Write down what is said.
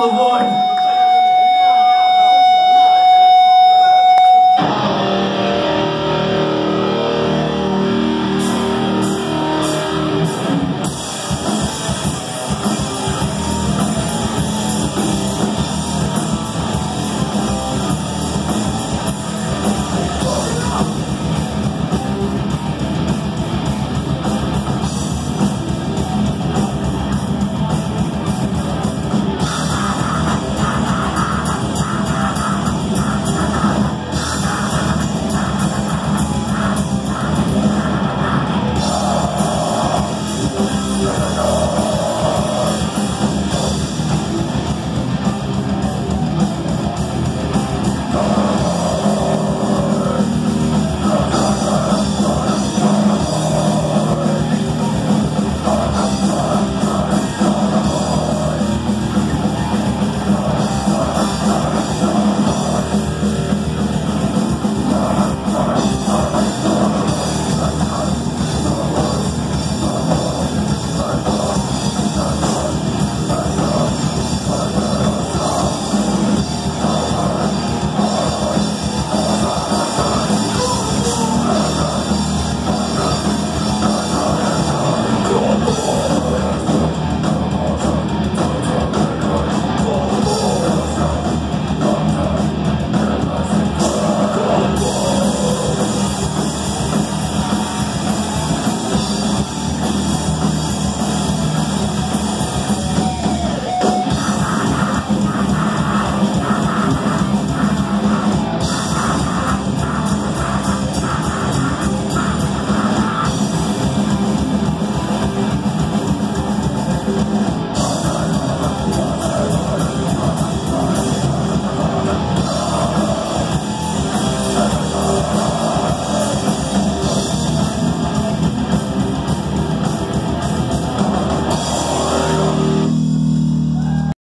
the Lord. Lord.